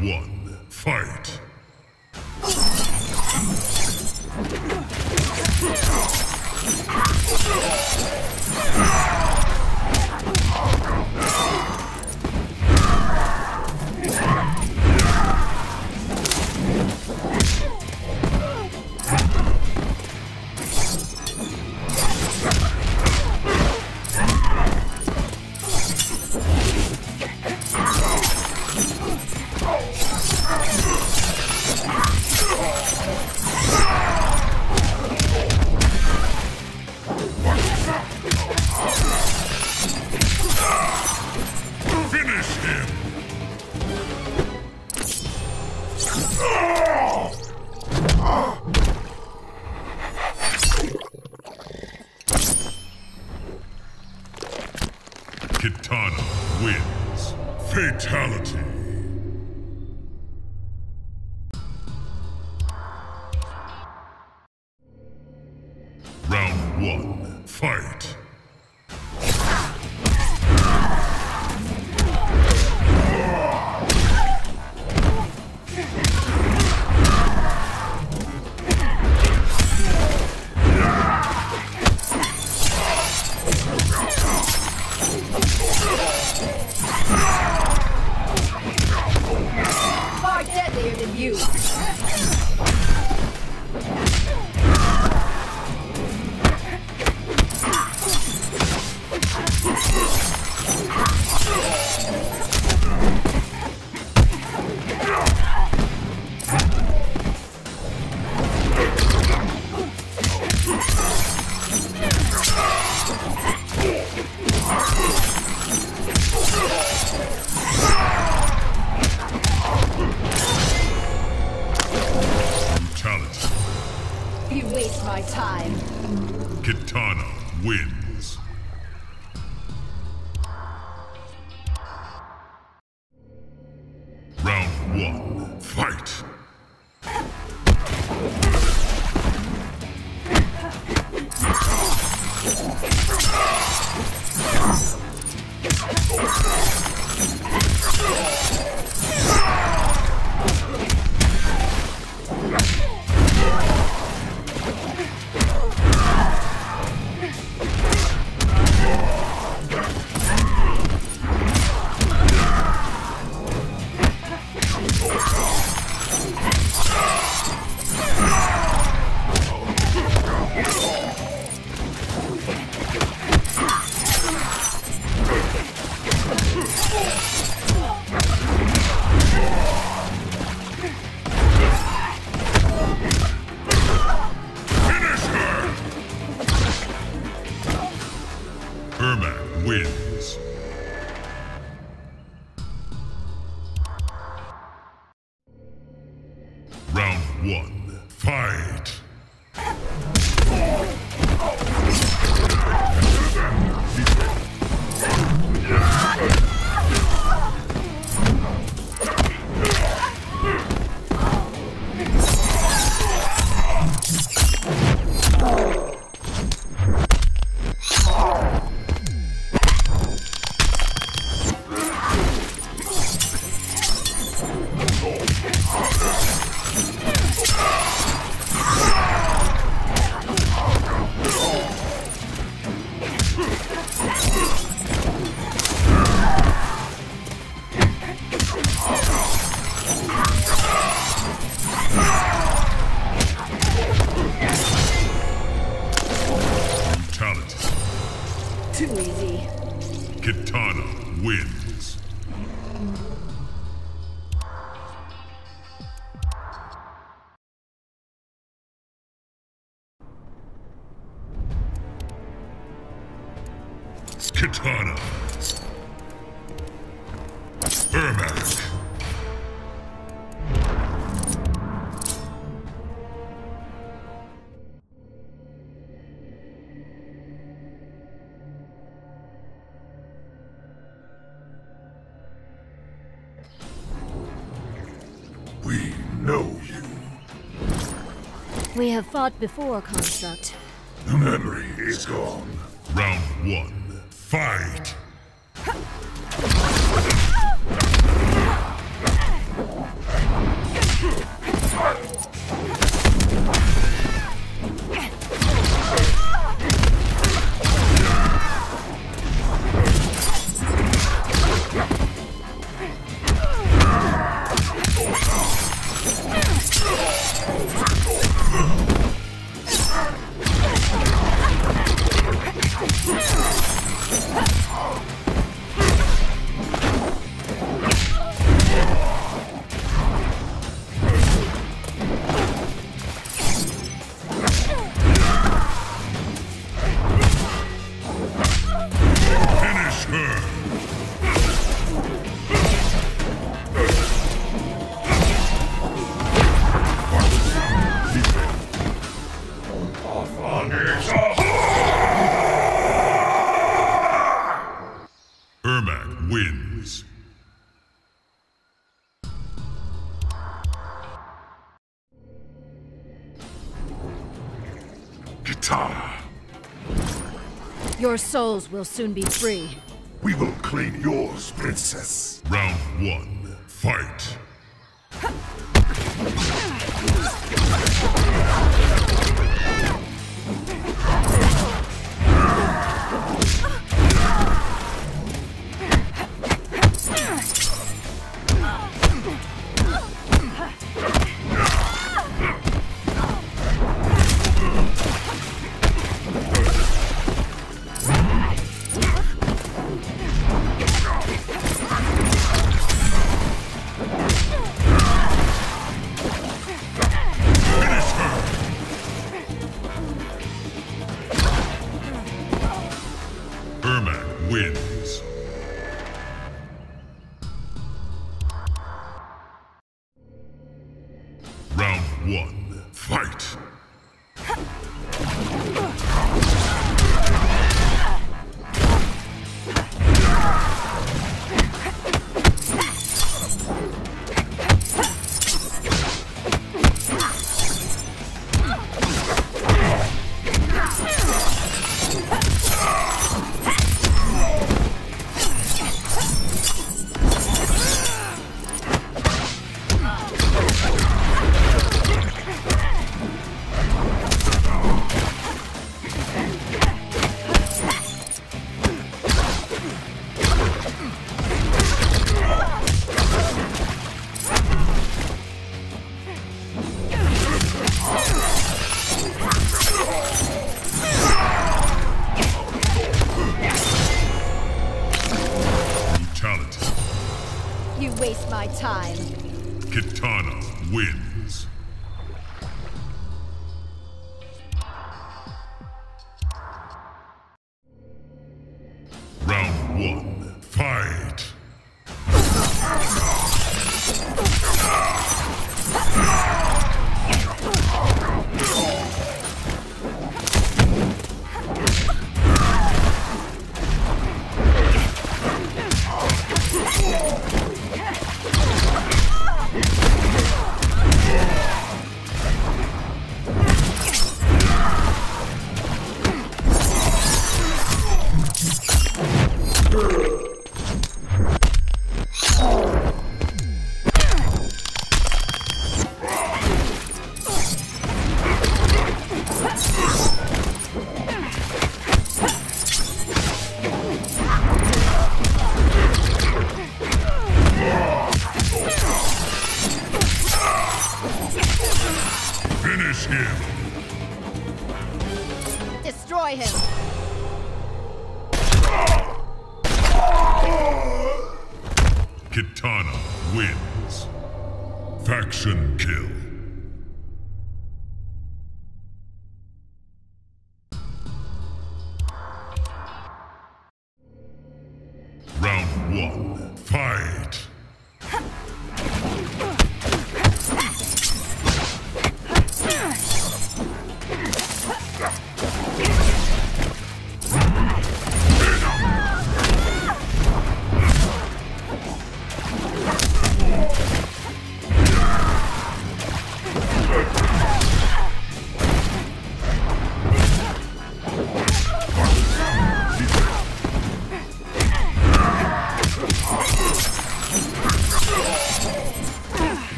one, fight. One, fight. One, fight. Too easy. Kitana wins. Kitana. Ermac. We have fought before, Construct. The memory is gone. Round one, fight! Ermac wins. Your souls will soon be free. We will claim yours, princess. Round one, fight. Fight! Kitana kill.